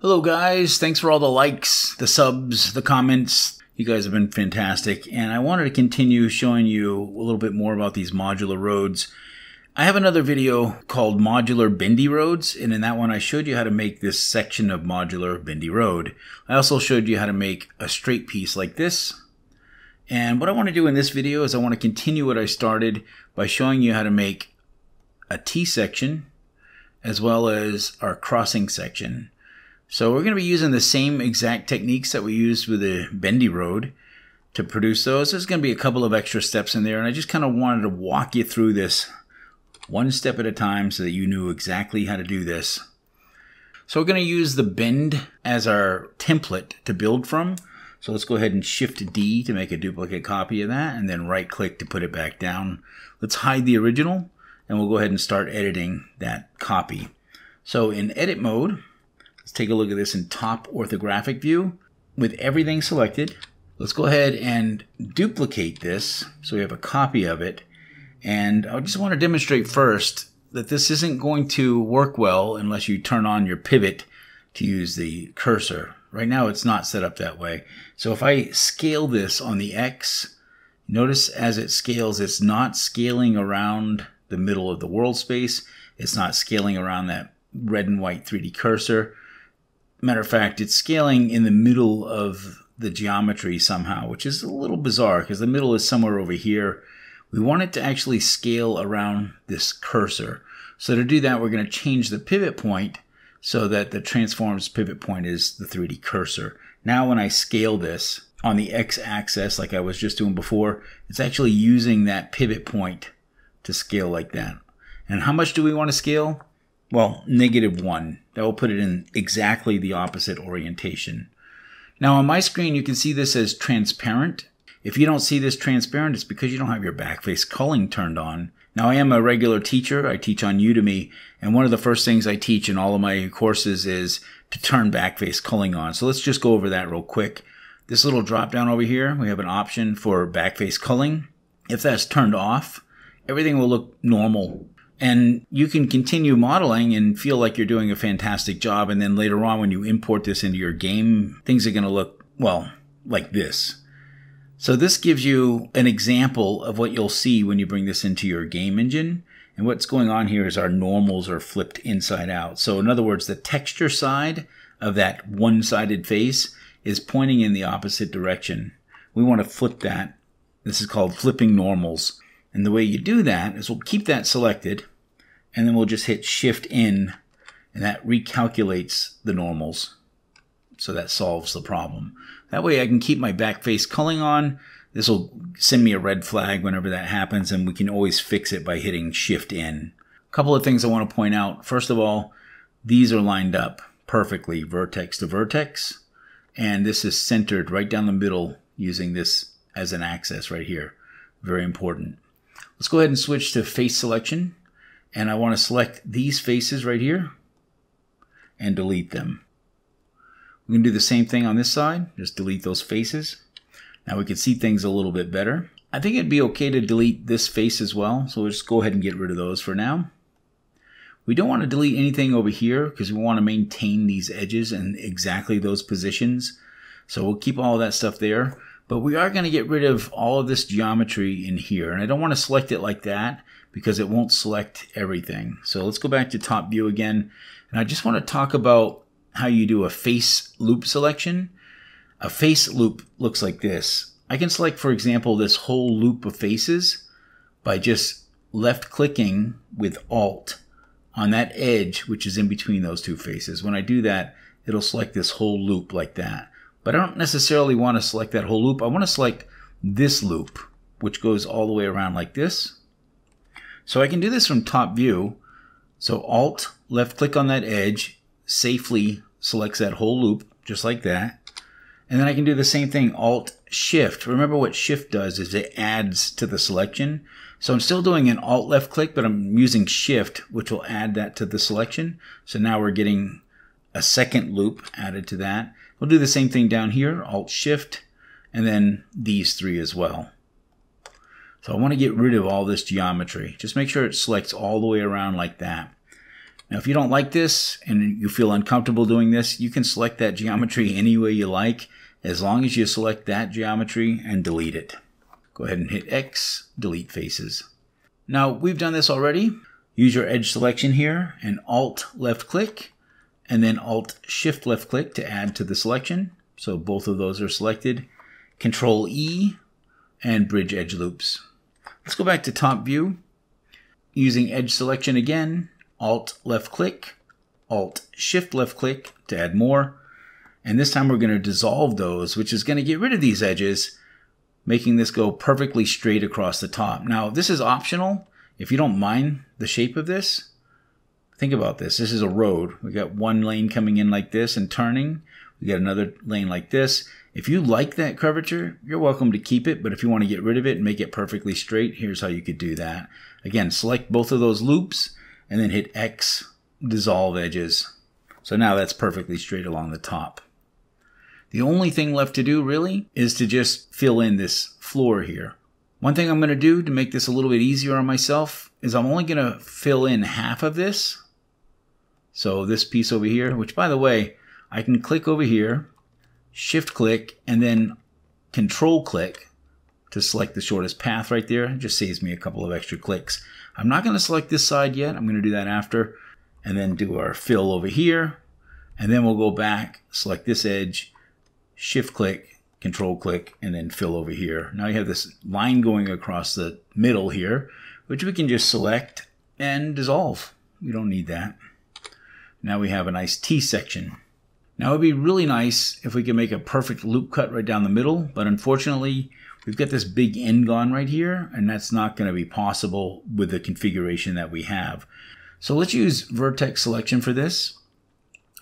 Hello, guys. Thanks for all the likes, the subs, the comments. You guys have been fantastic. And I wanted to continue showing you a little bit more about these modular roads. I have another video called Modular Bendy Roads, and in that one I showed you how to make this section of modular bendy road. I also showed you how to make a straight piece like this. And what I want to do in this video is I want to continue what I started by showing you how to make a T-section as well as our crossing section. So we're going to be using the same exact techniques that we used with the bendy road to produce those. There's going to be a couple of extra steps in there, and I just kind of wanted to walk you through this one step at a time so that you knew exactly how to do this. So we're going to use the bend as our template to build from. So let's go ahead and shift D to make a duplicate copy of that, and then right click to put it back down. Let's hide the original, and we'll go ahead and start editing that copy. So in edit mode, Let's take a look at this in top orthographic view with everything selected. Let's go ahead and duplicate this so we have a copy of it. And I just want to demonstrate first that this isn't going to work well unless you turn on your pivot to use the cursor. Right now it's not set up that way. So if I scale this on the X, notice as it scales, it's not scaling around the middle of the world space. It's not scaling around that red and white 3D cursor. Matter of fact, it's scaling in the middle of the geometry somehow, which is a little bizarre because the middle is somewhere over here. We want it to actually scale around this cursor. So to do that, we're going to change the pivot point so that the transforms pivot point is the 3D cursor. Now when I scale this on the x-axis like I was just doing before, it's actually using that pivot point to scale like that. And how much do we want to scale? Well, negative 1. That will put it in exactly the opposite orientation. Now on my screen, you can see this as transparent. If you don't see this transparent, it's because you don't have your backface culling turned on. Now I am a regular teacher. I teach on Udemy, and one of the first things I teach in all of my courses is to turn backface culling on. So let's just go over that real quick. This little drop down over here, we have an option for backface culling. If that's turned off, everything will look normal and you can continue modeling and feel like you're doing a fantastic job. And then later on, when you import this into your game, things are going to look, well, like this. So this gives you an example of what you'll see when you bring this into your game engine. And what's going on here is our normals are flipped inside out. So in other words, the texture side of that one-sided face is pointing in the opposite direction. We want to flip that. This is called flipping normals. And the way you do that is we'll keep that selected and then we'll just hit shift N and that recalculates the normals. So that solves the problem. That way I can keep my back face culling on. This will send me a red flag whenever that happens and we can always fix it by hitting shift N. A couple of things I want to point out. First of all, these are lined up perfectly vertex to vertex and this is centered right down the middle using this as an axis right here. Very important. Let's go ahead and switch to face selection. And I want to select these faces right here and delete them. We can do the same thing on this side. Just delete those faces. Now we can see things a little bit better. I think it'd be okay to delete this face as well. So we'll just go ahead and get rid of those for now. We don't want to delete anything over here because we want to maintain these edges and exactly those positions. So we'll keep all that stuff there. But we are going to get rid of all of this geometry in here. And I don't want to select it like that because it won't select everything. So let's go back to top view again. And I just want to talk about how you do a face loop selection. A face loop looks like this. I can select, for example, this whole loop of faces by just left clicking with Alt on that edge, which is in between those two faces. When I do that, it'll select this whole loop like that. But I don't necessarily want to select that whole loop. I want to select this loop, which goes all the way around like this. So I can do this from top view. So Alt, left click on that edge, safely selects that whole loop, just like that. And then I can do the same thing, Alt Shift. Remember what Shift does is it adds to the selection. So I'm still doing an Alt left click, but I'm using Shift, which will add that to the selection. So now we're getting a second loop added to that. We'll do the same thing down here, Alt Shift, and then these three as well. So I want to get rid of all this geometry. Just make sure it selects all the way around like that. Now, if you don't like this and you feel uncomfortable doing this, you can select that geometry any way you like, as long as you select that geometry and delete it. Go ahead and hit X, delete faces. Now, we've done this already. Use your edge selection here and Alt left click and then Alt Shift left click to add to the selection. So both of those are selected. Control E and bridge edge loops. Let's go back to top view. Using edge selection again, Alt left click, Alt Shift left click to add more. And this time we're going to dissolve those, which is going to get rid of these edges, making this go perfectly straight across the top. Now, this is optional. If you don't mind the shape of this, think about this. This is a road. We got one lane coming in like this and turning. We got another lane like this. If you like that curvature, you're welcome to keep it, but if you want to get rid of it and make it perfectly straight, here's how you could do that. Again, select both of those loops and then hit X, dissolve edges. So now that's perfectly straight along the top. The only thing left to do really is to just fill in this floor here. One thing I'm going to do to make this a little bit easier on myself is I'm only going to fill in half of this. So this piece over here, which by the way, I can click over here, shift click, and then control click to select the shortest path right there. It just saves me a couple of extra clicks. I'm not going to select this side yet. I'm going to do that after. And then do our fill over here. And then we'll go back, select this edge, shift click, control click, and then fill over here. Now you have this line going across the middle here, which we can just select and dissolve. We don't need that. Now we have a nice T section. Now it would be really nice if we could make a perfect loop cut right down the middle, but unfortunately we've got this big n-gon right here, and that's not going to be possible with the configuration that we have. So let's use vertex selection for this.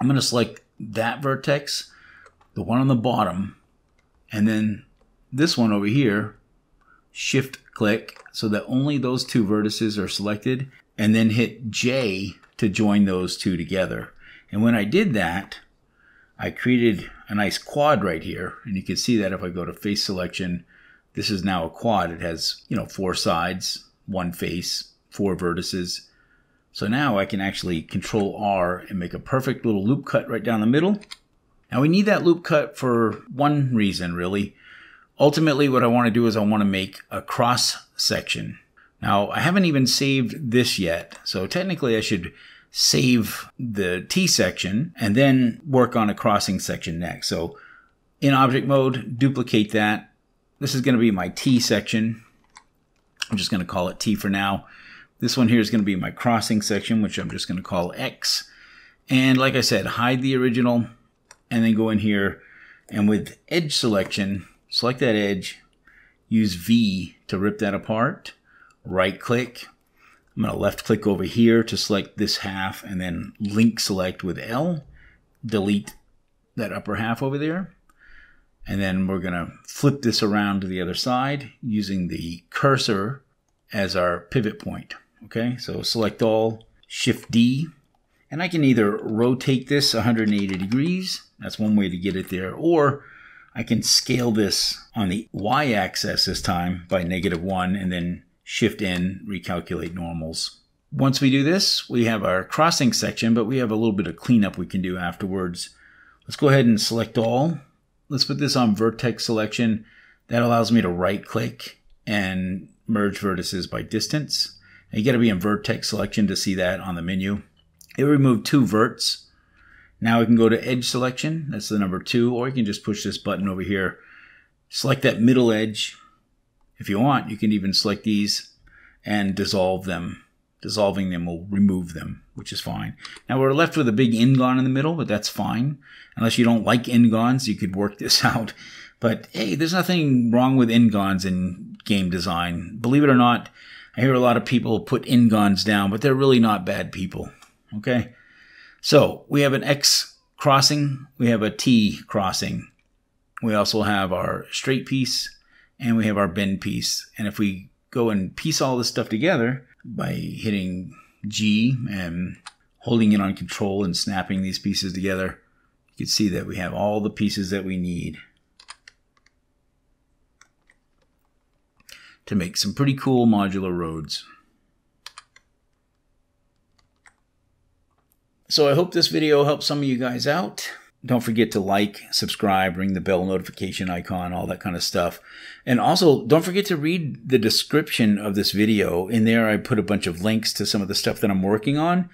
I'm going to select that vertex, the one on the bottom, and then this one over here, shift click so that only those two vertices are selected, and then hit J to join those two together. And when I did that, I created a nice quad right here. And you can see that if I go to face selection, this is now a quad. It has, you know, four sides, one face, four vertices. So now I can actually control R and make a perfect little loop cut right down the middle. Now we need that loop cut for one reason really. Ultimately what I want to do is I want to make a cross section. Now I haven't even saved this yet. So technically I should save the T section and then work on a crossing section next. So in object mode, duplicate that. This is going to be my T section. I'm just going to call it T for now. This one here is going to be my crossing section, which I'm just going to call X. And like I said, hide the original and then go in here and with edge selection, select that edge, use V to rip that apart, right click, I'm going to left click over here to select this half and then link select with L. Delete that upper half over there. And then we're going to flip this around to the other side using the cursor as our pivot point. Okay, so select all, Shift D, and I can either rotate this 180 degrees, that's one way to get it there, or I can scale this on the y-axis this time by negative 1 and then Shift N, recalculate normals. Once we do this, we have our crossing section, but we have a little bit of cleanup we can do afterwards. Let's go ahead and select all. Let's put this on vertex selection. That allows me to right click and merge vertices by distance. And you got to be in vertex selection to see that on the menu. It removed two verts. Now we can go to edge selection. That's the number two, or you can just push this button over here. Select that middle edge if you want, you can even select these and dissolve them. Dissolving them will remove them, which is fine. Now we're left with a big n-gon in the middle, but that's fine. Unless you don't like n-gons, you could work this out. But hey, there's nothing wrong with n-gons in game design. Believe it or not, I hear a lot of people put n-gons down, but they're really not bad people. Okay? So we have an X crossing, we have a T crossing. We also have our straight piece, and we have our bend piece. And if we go and piece all this stuff together by hitting G and holding it on control and snapping these pieces together, you can see that we have all the pieces that we need to make some pretty cool modular roads. So I hope this video helps some of you guys out. Don't forget to like, subscribe, ring the bell notification icon, all that kind of stuff. And also, don't forget to read the description of this video. In there, I put a bunch of links to some of the stuff that I'm working on.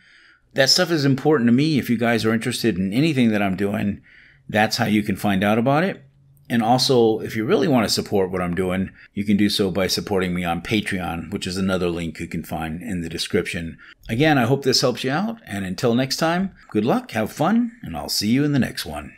That stuff is important to me. If you guys are interested in anything that I'm doing, that's how you can find out about it. And also, if you really want to support what I'm doing, you can do so by supporting me on Patreon, which is another link you can find in the description. Again, I hope this helps you out. And until next time, good luck, have fun, and I'll see you in the next one.